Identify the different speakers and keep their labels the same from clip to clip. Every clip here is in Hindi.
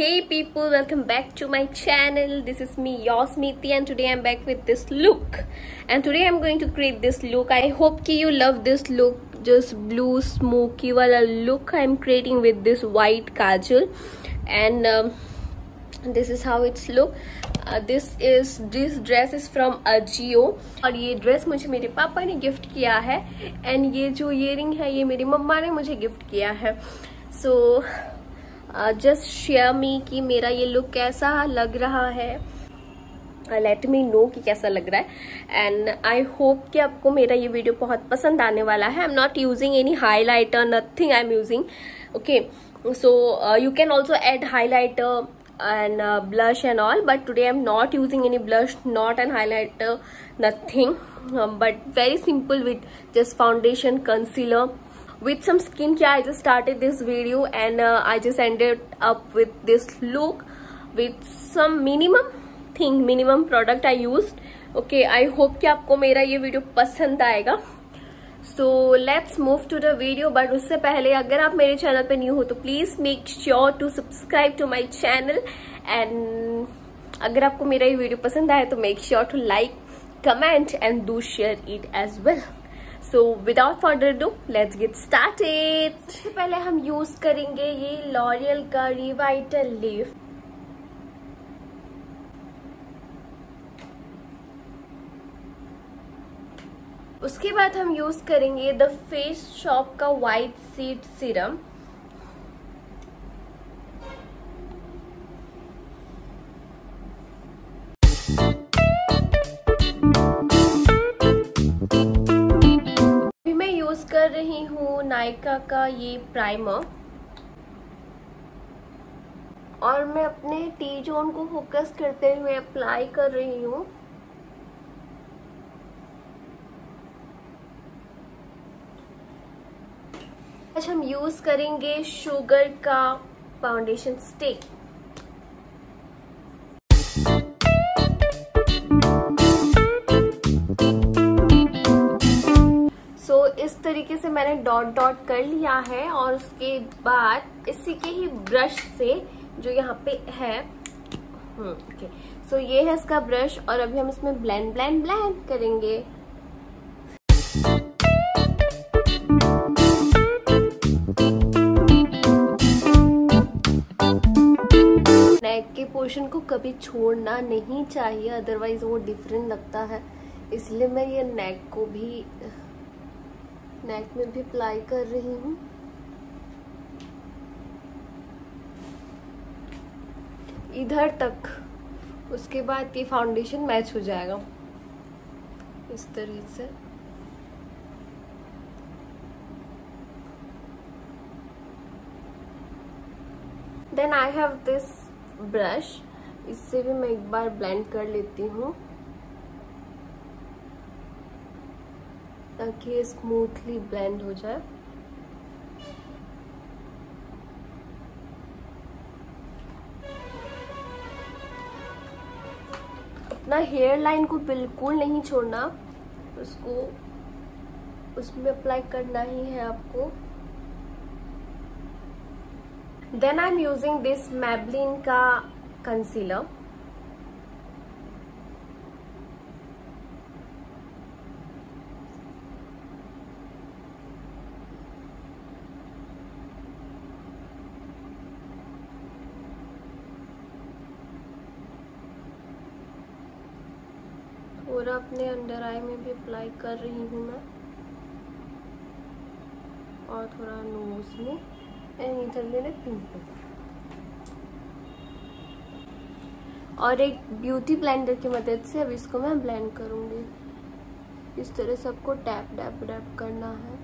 Speaker 1: hey people welcome back to my channel this is me Yosmiti and today I'm back with this look and today I'm going to create this look I hope ki you love this look just blue smoky wala look I'm creating with this white kajal and um, this is how it's look this is this dress is from Ajio और ये ड्रेस मुझे मेरे पापा ने गिफ्ट किया है एंड ये जो इयरिंग है ये मेरी मम्मा ने मुझे गिफ्ट किया है सो जस्ट शेयर मी कि मेरा ये लुक कैसा लग रहा है। लेट मी नो कि कैसा लग रहा है। एंड आई होप कि आपको मेरा ये वीडियो बहुत पसंद आने वाला है। I am not using any highlighter nothing I am using okay so you can also add highlighter and blush and all but today I am not using any blush not an highlighter nothing but very simple with just foundation concealer with some skincare i just started this video and uh, i just ended up with this look with some minimum thing minimum product i used. Okay i hope कि आपको मेरा ये वीडियो पसंद आएगा। So let's move to the video but उससे पहले अगर आप मेरे चैनल पे न्यू हो तो please make sure to subscribe to my channel and अगर आपको मेरा ये वीडियो पसंद आए तो make sure to like comment and do share it as well so without further ado let's get start सबसे पहले हम यूज़ करेंगे ये लॉरियल का रिवाइटल लीफ उसके बाद हम यूज़ करेंगे द फेस शॉप का वाइट सीड सीरम कर रही हूँ नायका का ये प्राइमर और मैं अपने टी जोन को फोकस करते हुए अप्लाई कर रही हूँ। आज हम यूज़ करेंगे शुगर का फाउंडेशन स्टिक मैंने डॉट डॉट कर लिया है और उसके बाद इसी के ही ब्रश से जो यहाँ पे है ओके सो ये है इसका ब्रश और अभी हम इसमें ब्लेंड ब्लेंड ब्लेंड करेंगे। नेक के पोर्शन को कभी छोड़ना नहीं चाहिए अदरवाइज़ वो डिफरेंट लगता है। इसलिए मैं ये नेक को भी नेक में भी अप्लाई कर रही हूँ। इधर तक, उसके बाद ये फाउंडेशन मैच हो जाएगा। इस तरीके से। Then I have this brush इससे भी मैं एक बार ब्लेंड कर लेती हूँ। ताकि ये स्मूथली ब्लेंड हो जाए। अपना हेयर लाइन को बिल्कुल नहीं छोड़ना, उसको, उसमें अप्लाई करना ही है आपको। Then I am using this Maybelline का कंसीलर पूरा अपने अंडर आई में भी अप्लाई कर रही हूँ मैं। और थोड़ा नोज़ में एंड इधर मैंने पिंपल और एक ब्यूटी ब्लेंडर की मदद से अब इसको मैं ब्लेंड करूँगी। इस तरह सबको टैप डैप डैप करना है।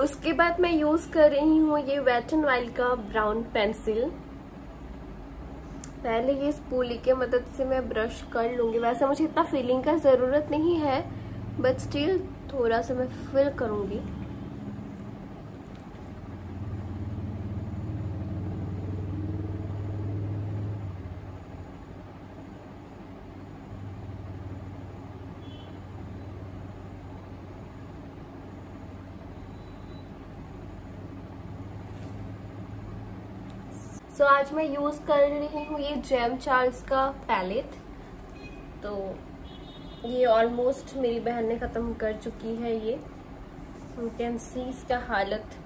Speaker 1: उसके बाद मैं यूज़ कर रही हूँ ये वेट एंड वाइल्ड का ब्राउन पेंसिल पहले ये स्पूली के मदद से मैं ब्रश कर लूँगी। वैसे मुझे इतना फिलिंग का ज़रूरत नहीं है बट स्टिल थोड़ा सा मैं फिल करूँगी। सो आज मैं यूज़ कर रही हूँ ये जेम चार्ल्स का पैलेट तो ये ऑलमोस्ट मेरी बहन ने खत्म कर चुकी है ये. यू कैन सी इसका हालत.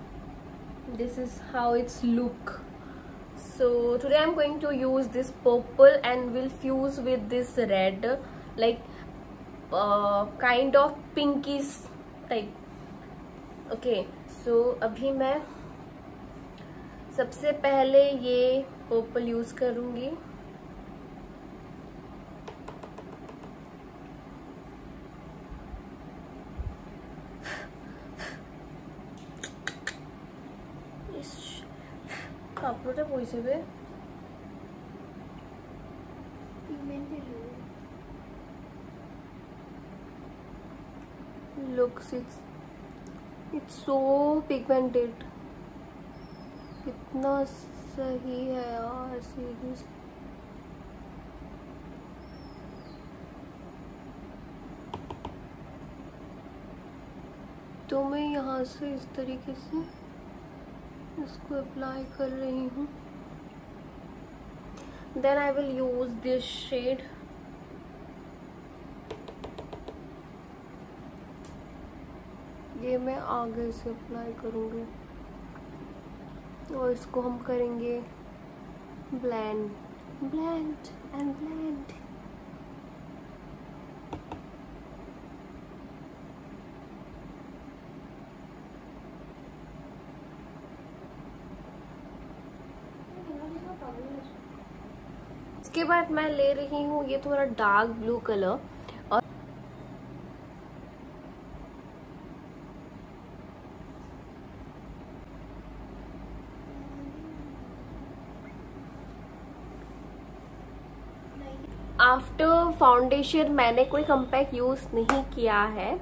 Speaker 1: This is how it's look so today I am going to use this purple and will fuse with this red like kind of pinkish type okay so अभी मैं सबसे पहले ये पर्पल यूज करूंगी কাপড়টা পইছে বে looks it's it's so pigmented कितना सही है यार सीरीज़ तो मैं यहाँ से इस तरीके से इसको अप्लाई कर रही हूँ। Then I will use this shade ये मैं आगे से अप्लाई करूँगी। और इसको हम करेंगे ब्लैंड ब्लैंड एंड ब्लैंड इसके बाद मैं ले रही हूँ ये थोड़ा डार्क ब्लू कलर फाउंडेशन मैंने कोई कम्पैक्ट यूज़ नहीं किया है।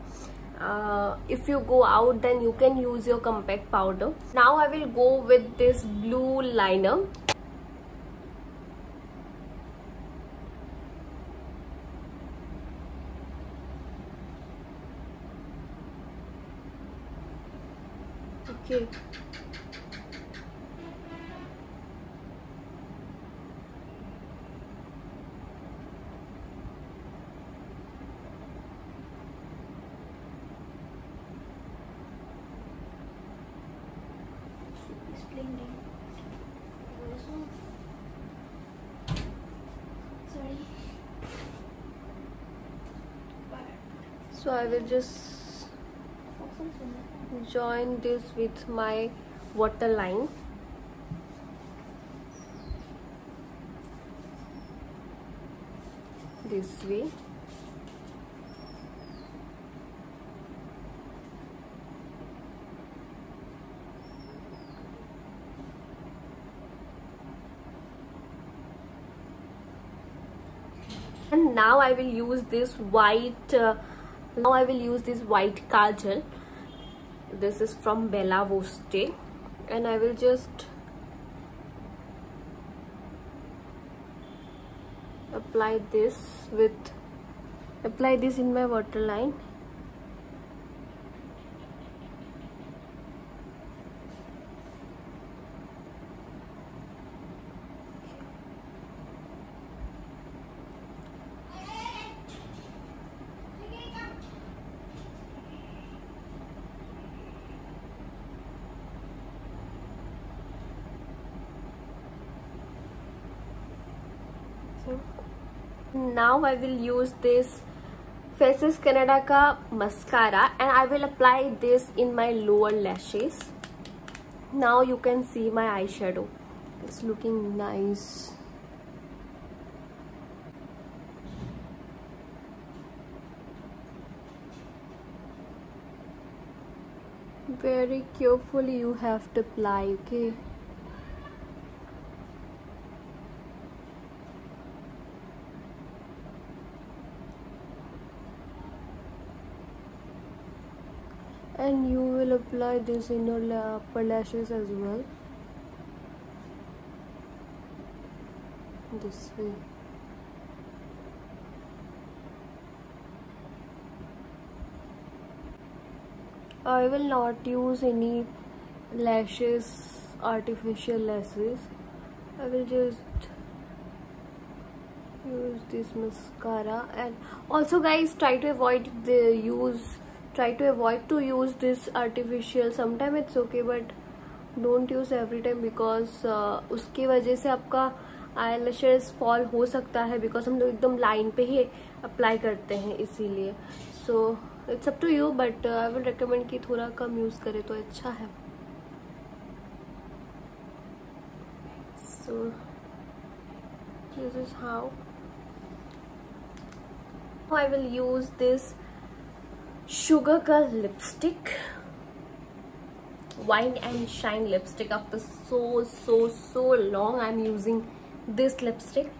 Speaker 1: If you go out then you can use your compact powder now I will go with this blue liner okay. Also, sorry. So I will just join this with my water line. This way. And now I will use this white uh, now I will use this white kajal. This is from Bella Voste. And I will just apply this with apply this in my waterline देखें now I will use this Faces Canada का mascara and I will apply this in my lower lashes now you can see my eye shadow it's looking nice very careful you have to apply okay? And you will apply this in your upper lashes as well. This way. I will not use any lashes artificial lashes. I will just use this mascara. And also guys try to avoid the use try to avoid to use this artificial. Sometime it's okay but don't use every time because uh, उसकी वजह से आपका आई लशेज फॉल हो सकता है बिकॉज़ हम लोग एकदम लाइन पे ही अप्लाई करते हैं इसीलिए so it's up to you but I will recommend कि थोड़ा कम यूज़ करे तो अच्छा है so this is how I will use this sugar का lipstick white and shine lipstick after so so so long I am using this lipstick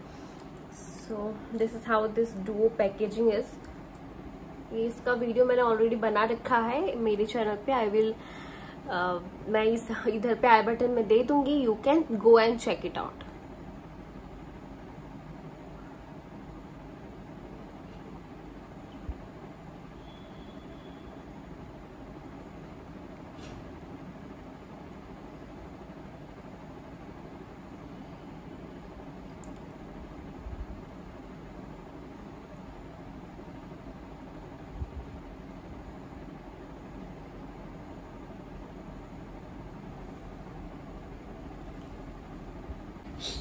Speaker 1: so this is how this do packaging is इसका वीडियो मैंने ऑलरेडी बना रखा है मेरे चैनल पे. आई विल uh, मैं इस इधर पे आई बटन में दे दूँगी. You can go and check it out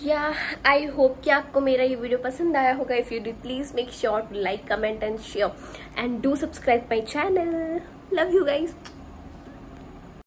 Speaker 1: या आई होप कि आपको मेरा ये वीडियो पसंद आया होगा. If you do please make sure to like comment and share and do subscribe my channel love you guys